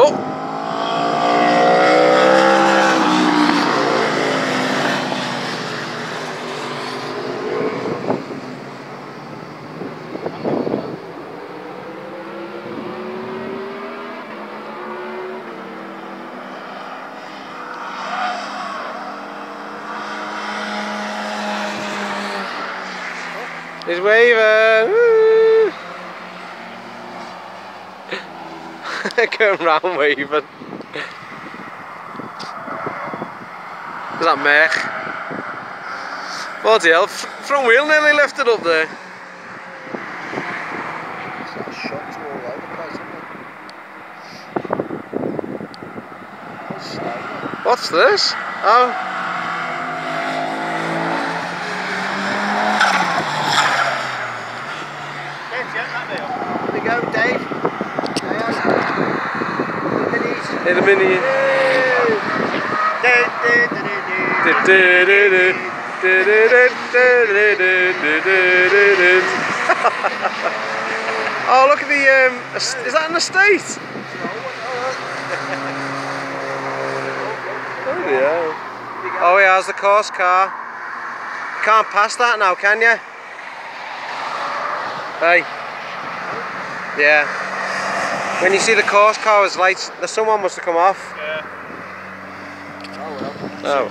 Oh! He's waving. Woo. Going round waving. Is that mech? Bloody hell, front wheel nearly lifted up there. What's this? Oh. There we go, Dave. Hey, the mini. oh, look at the. Um, is that an estate? oh, yeah. Oh, yeah, has the course car. Can't pass that now, can you? Hey. Yeah. When you see the course car lights, the someone must have come off. Oh well. Oh.